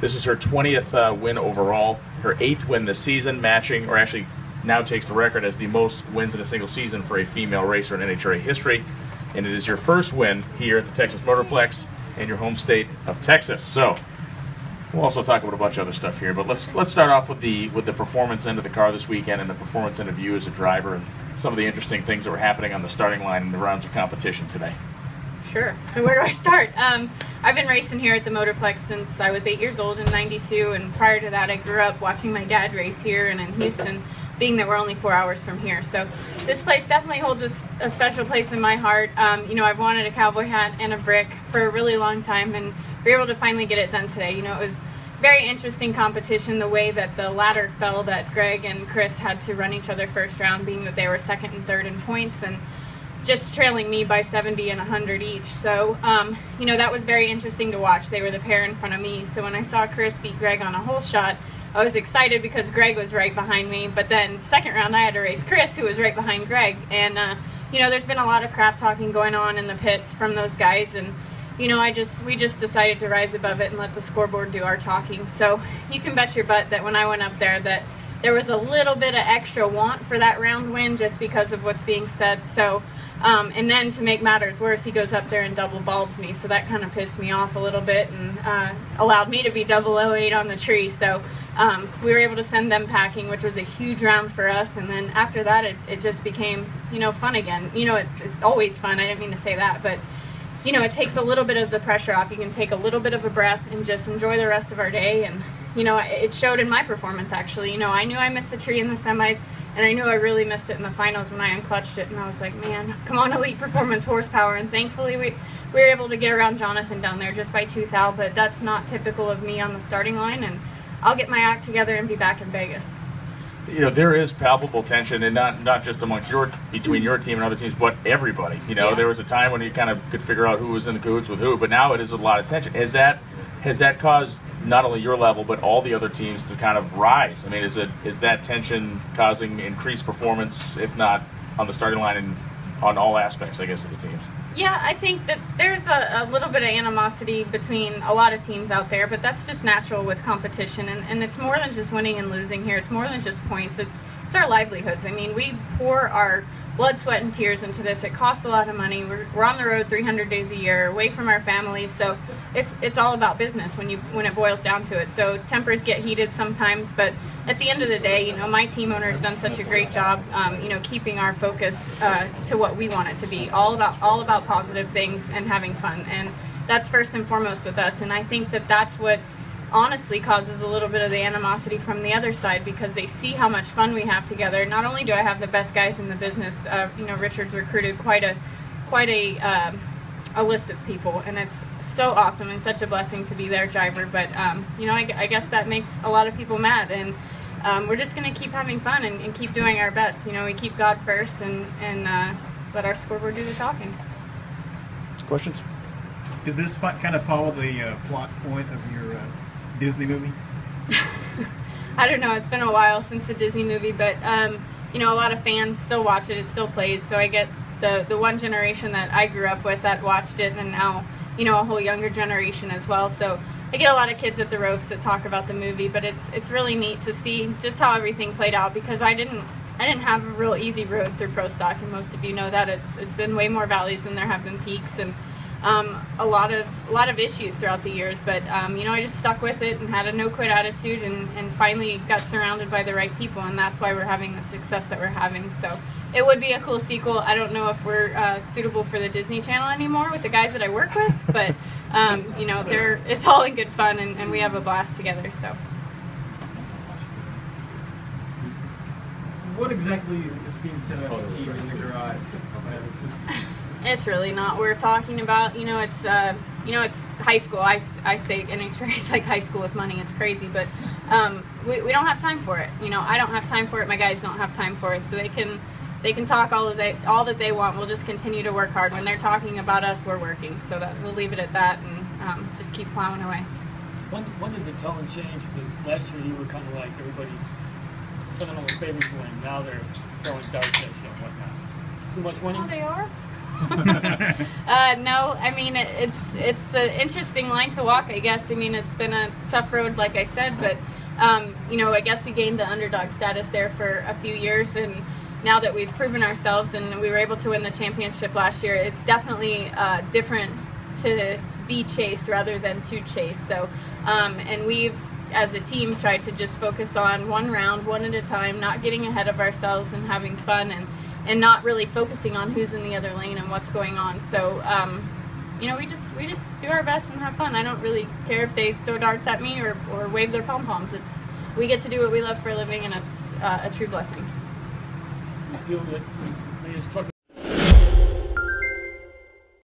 This is her 20th uh, win overall, her eighth win this season, matching, or actually now takes the record as the most wins in a single season for a female racer in NHRA history. And it is your first win here at the Texas Motorplex in your home state of Texas. So we'll also talk about a bunch of other stuff here, but let's let's start off with the with the performance end of the car this weekend and the performance end of you as a driver and some of the interesting things that were happening on the starting line in the rounds of competition today. Sure. So where do I start? Um, I've been racing here at the Motorplex since I was eight years old in '92, and prior to that, I grew up watching my dad race here and in Houston, being that we're only four hours from here. So this place definitely holds a, a special place in my heart. Um, you know, I've wanted a cowboy hat and a brick for a really long time, and we were able to finally get it done today. You know, it was very interesting competition the way that the ladder fell that Greg and Chris had to run each other first round being that they were second and third in points and just trailing me by 70 and 100 each. So um, you know that was very interesting to watch. They were the pair in front of me. So when I saw Chris beat Greg on a hole shot I was excited because Greg was right behind me. But then second round I had to race Chris who was right behind Greg. And uh, you know there's been a lot of crap talking going on in the pits from those guys. And you know, I just we just decided to rise above it and let the scoreboard do our talking. So you can bet your butt that when I went up there that there was a little bit of extra want for that round win just because of what's being said. So um, and then to make matters worse, he goes up there and double bulbs me. So that kind of pissed me off a little bit and uh, allowed me to be double 08 on the tree. So um, we were able to send them packing, which was a huge round for us. And then after that, it, it just became, you know, fun again. You know, it's, it's always fun. I didn't mean to say that, but you know, it takes a little bit of the pressure off. You can take a little bit of a breath and just enjoy the rest of our day. And, you know, it showed in my performance actually. You know, I knew I missed the tree in the semis, and I knew I really missed it in the finals when I unclutched it. And I was like, man, come on, elite performance horsepower. And thankfully, we, we were able to get around Jonathan down there just by two thou, but that's not typical of me on the starting line. And I'll get my act together and be back in Vegas you know there is palpable tension, and not not just amongst your between your team and other teams, but everybody. You know, yeah. there was a time when you kind of could figure out who was in the cahoots with who, but now it is a lot of tension. Has that has that caused not only your level but all the other teams to kind of rise? I mean, is it is that tension causing increased performance, if not on the starting line and on all aspects, I guess, of the teams? Yeah, I think that there's a, a, little bit of animosity between a lot of teams out there, but that's just natural with competition. And, and it's more than just winning and losing here. It's more than just points. It's it's our livelihoods. I mean, we pour our blood, sweat, and tears into this. It costs a lot of money. We're, we're on the road 300 days a year, away from our families. So it's it's all about business when you when it boils down to it. So tempers get heated sometimes, but at the end of the day, you know, my team owner has done such a great job, um, you know, keeping our focus uh, to what we want it to be, all about all about positive things and having fun, and that's first and foremost with us. And I think that that's what honestly causes a little bit of the animosity from the other side because they see how much fun we have together. Not only do I have the best guys in the business, uh, you know, Richard's recruited quite a quite a um, a list of people, and it's so awesome and such a blessing to be their driver. But um, you know, I, I, guess that makes a lot of people mad, and um, we're just going to keep having fun and, and, keep doing our best. You know, we keep God first, and and uh, let our scoreboard do the talking. Questions? Did this kind of follow the uh, plot point of your uh, Disney movie? I don't know. It's been a while since the Disney movie, but um, you know, a lot of fans still watch it. It still plays, so I get the the one generation that I grew up with that watched it, and now you know a whole younger generation as well. So I get a lot of kids at the ropes that talk about the movie, but it's it's really neat to see just how everything played out because I didn't I didn't have a real easy road through pro stock, and most of you know that it's it's been way more valleys than there have been peaks, and um, a lot of a lot of issues throughout the years. But um, you know, I just stuck with it and had a no quit attitude, and, and finally got surrounded by the right people, and that's why we're having the success that we're having. So it would be a cool sequel. I don't know if we're uh, suitable for the Disney Channel anymore with the guys that I work with, but um, you know, they're it's all in good fun, and, and we have a blast together. So. What exactly is being said about the team in the garage? It's really not. We're talking about, you know, it's, uh, you know, it's high school. I, I say NHRA it's like high school with money. It's crazy, but um, we, we don't have time for it. You know, I don't have time for it. My guys don't have time for it. So they can they can talk all of they all that they want. We'll just continue to work hard. When they're talking about us, we're working. So that we'll leave it at that and um, just keep plowing away. When, when did the tone change? Because last year you were kind of like everybody's sending over favorites to win. Now they're throwing darts at you and whatnot. Too much winning? Oh, they are. uh, no, I mean it, it's it's an interesting line to walk. I guess. I mean it's been a tough road, like I said, but um, you know I guess we gained the underdog status there for a few years, and now that we've proven ourselves and we were able to win the championship last year, it's definitely uh, different to be chased rather than to chase. So, um, and we've as a team tried to just focus on one round, one at a time, not getting ahead of ourselves and having fun and and not really focusing on who's in the other lane and what's going on. So, um, you know, we just we just do our best and have fun. I don't really care if they throw darts at me or, or wave their pom poms. It's we get to do what we love for a living, and it's uh, a true blessing.